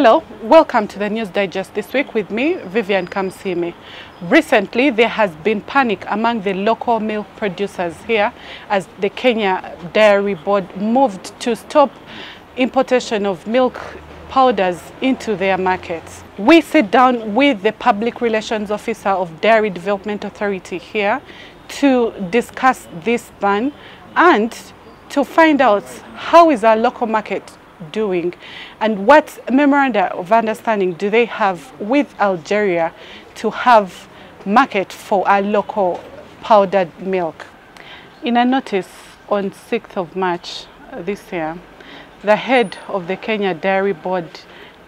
Hello, welcome to the News Digest this week with me, Vivian Kamsimi. Recently, there has been panic among the local milk producers here as the Kenya Dairy Board moved to stop importation of milk powders into their markets. We sit down with the Public Relations Officer of Dairy Development Authority here to discuss this ban and to find out how is our local market doing and what memoranda of understanding do they have with Algeria to have market for our local powdered milk. In a notice on 6th of March this year, the head of the Kenya Dairy Board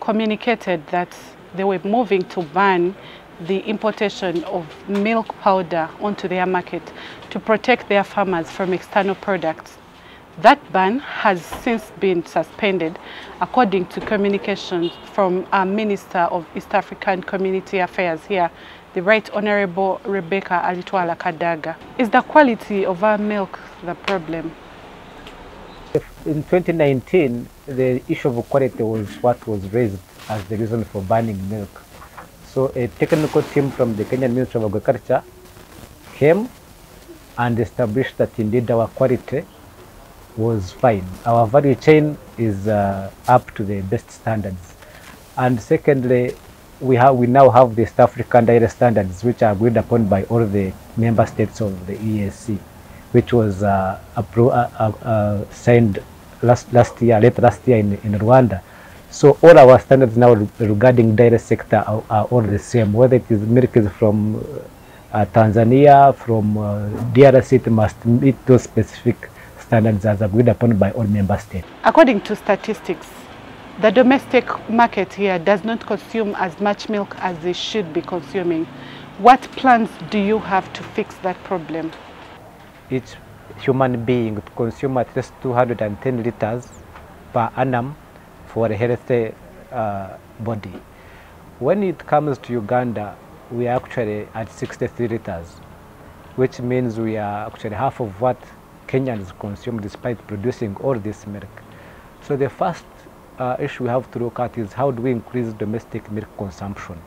communicated that they were moving to ban the importation of milk powder onto their market to protect their farmers from external products. That ban has since been suspended according to communications from our Minister of East African Community Affairs here, the Right Honorable Rebecca Alitwala Kadaga. Is the quality of our milk the problem? In 2019, the issue of quality was what was raised as the reason for banning milk. So a technical team from the Kenyan Ministry of Agriculture came and established that indeed our quality was fine. Our value chain is uh, up to the best standards. And secondly, we have we now have the East African Dairy Standards, which are agreed upon by all the member states of the EAC, which was uh, uh, uh, uh, signed last last year, late last year in, in Rwanda. So all our standards now regarding dairy sector are, are all the same. Whether it is milk is from uh, Tanzania, from uh, DRC, it must meet those specific standards as agreed upon by all member states. According to statistics, the domestic market here does not consume as much milk as they should be consuming. What plans do you have to fix that problem? Each human being to consume at least 210 liters per annum for a healthy uh, body. When it comes to Uganda, we are actually at 63 liters, which means we are actually half of what Kenyans consume despite producing all this milk. So the first uh, issue we have to look at is how do we increase domestic milk consumption?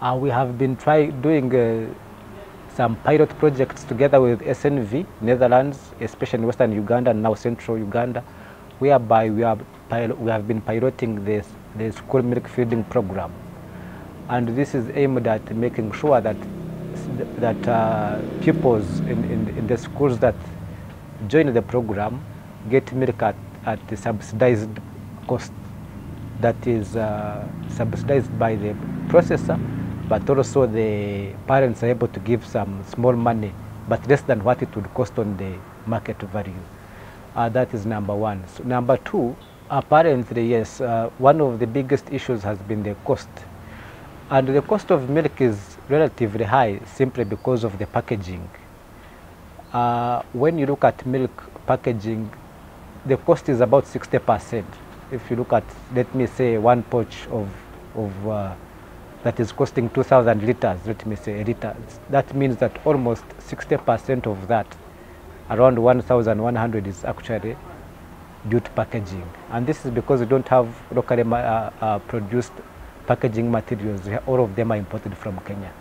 Uh, we have been try doing uh, some pilot projects together with SNV, Netherlands, especially Western Uganda and now Central Uganda, whereby we have, we have been piloting this, the school milk feeding program. And this is aimed at making sure that, that uh, pupils in, in, in the schools that join the program get milk at, at the subsidized cost that is uh, subsidized by the processor, but also the parents are able to give some small money, but less than what it would cost on the market value. Uh, that is number one. So number two, apparently, yes, uh, one of the biggest issues has been the cost. And the cost of milk is relatively high simply because of the packaging. Uh, when you look at milk packaging, the cost is about 60%. If you look at, let me say, one pouch of, of uh, that is costing 2,000 liters, let me say a liter, that means that almost 60% of that, around 1,100 is actually due to packaging. And this is because we don't have locally uh, uh, produced packaging materials. All of them are imported from Kenya.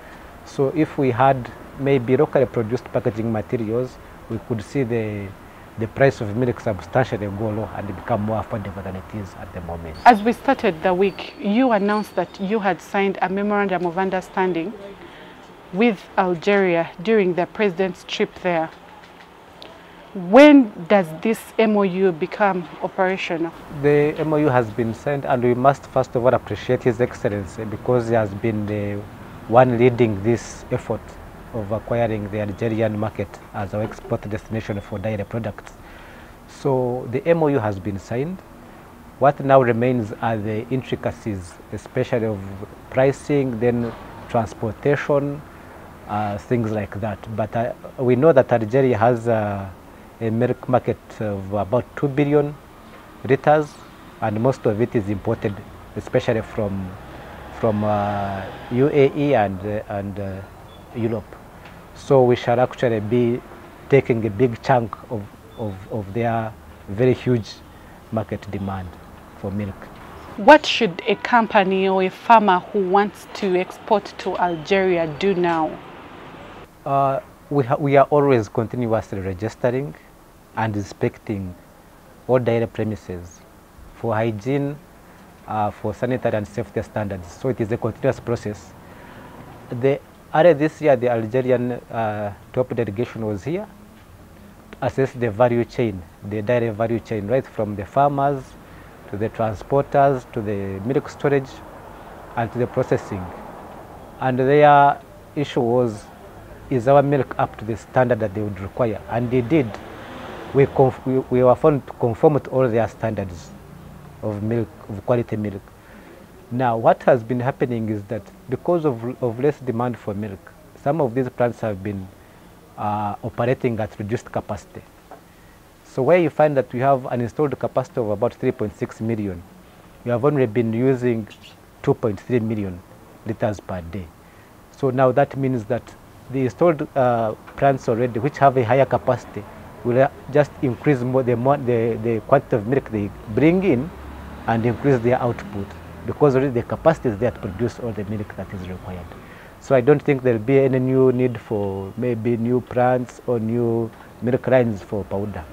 So if we had maybe locally produced packaging materials, we could see the, the price of milk substantially go low and become more affordable than it is at the moment. As we started the week, you announced that you had signed a memorandum of understanding with Algeria during the president's trip there. When does this MOU become operational? The MOU has been signed, and we must first of all appreciate His Excellency because he has been the one leading this effort of acquiring the Algerian market as our export destination for dairy products. So the MOU has been signed. What now remains are the intricacies, especially of pricing, then transportation, uh, things like that. But uh, we know that Algeria has uh, a milk market of about 2 billion liters, and most of it is imported, especially from from uh, UAE and uh, and uh, Europe. So we shall actually be taking a big chunk of, of, of their very huge market demand for milk. What should a company or a farmer who wants to export to Algeria do now? Uh, we, we are always continuously registering and inspecting all dairy premises for hygiene, uh, for sanitary and safety standards. So it is a continuous process. The, earlier this year, the Algerian uh, top delegation was here to assess the value chain, the dairy value chain, right from the farmers to the transporters to the milk storage and to the processing. And their issue was, is our milk up to the standard that they would require? And they did. We, we, we were found to conform to all their standards of milk, of quality milk. Now, what has been happening is that because of, of less demand for milk, some of these plants have been uh, operating at reduced capacity. So where you find that we have an installed capacity of about 3.6 million, we have only been using 2.3 million liters per day. So now that means that the installed uh, plants already, which have a higher capacity, will just increase more the, more the, the quantity of milk they bring in and increase their output because already the capacity is there to produce all the milk that is required. So I don't think there will be any new need for maybe new plants or new milk lines for powder.